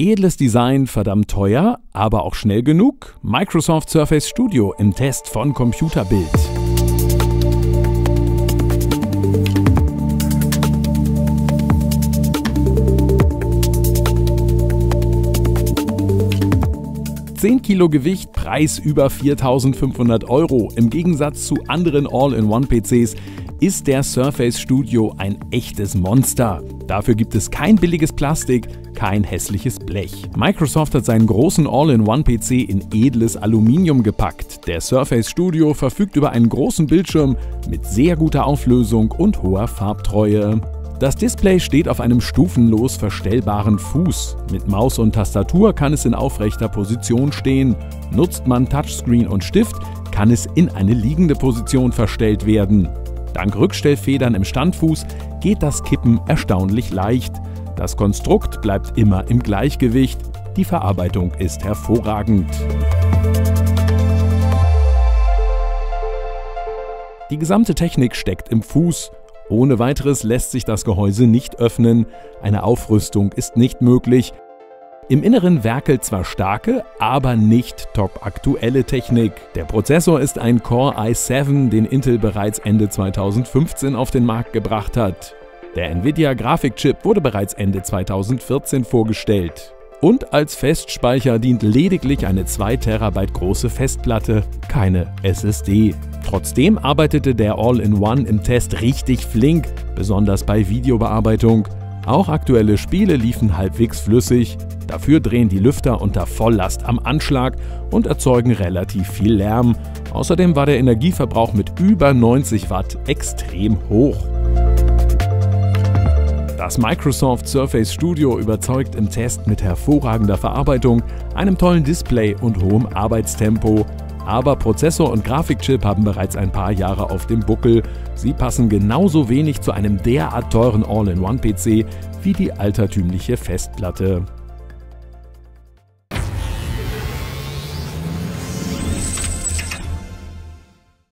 Edles Design verdammt teuer, aber auch schnell genug? Microsoft Surface Studio im Test von Computerbild. Zehn Kilo Gewicht, Preis über 4500 Euro. Im Gegensatz zu anderen All-in-One-PCs ist der Surface Studio ein echtes Monster. Dafür gibt es kein billiges Plastik, kein hässliches Blech. Microsoft hat seinen großen All-in-One-PC in edles Aluminium gepackt. Der Surface Studio verfügt über einen großen Bildschirm mit sehr guter Auflösung und hoher Farbtreue. Das Display steht auf einem stufenlos verstellbaren Fuß. Mit Maus und Tastatur kann es in aufrechter Position stehen. Nutzt man Touchscreen und Stift, kann es in eine liegende Position verstellt werden. Dank Rückstellfedern im Standfuß geht das Kippen erstaunlich leicht. Das Konstrukt bleibt immer im Gleichgewicht. Die Verarbeitung ist hervorragend. Die gesamte Technik steckt im Fuß. Ohne weiteres lässt sich das Gehäuse nicht öffnen. Eine Aufrüstung ist nicht möglich. Im Inneren werkelt zwar starke, aber nicht top aktuelle Technik. Der Prozessor ist ein Core i7, den Intel bereits Ende 2015 auf den Markt gebracht hat. Der Nvidia Grafikchip wurde bereits Ende 2014 vorgestellt. Und als Festspeicher dient lediglich eine 2 TB große Festplatte, keine SSD. Trotzdem arbeitete der All-in-One im Test richtig flink, besonders bei Videobearbeitung. Auch aktuelle Spiele liefen halbwegs flüssig, Dafür drehen die Lüfter unter Volllast am Anschlag und erzeugen relativ viel Lärm. Außerdem war der Energieverbrauch mit über 90 Watt extrem hoch. Das Microsoft Surface Studio überzeugt im Test mit hervorragender Verarbeitung, einem tollen Display und hohem Arbeitstempo. Aber Prozessor und Grafikchip haben bereits ein paar Jahre auf dem Buckel. Sie passen genauso wenig zu einem derart teuren All-in-One-PC wie die altertümliche Festplatte.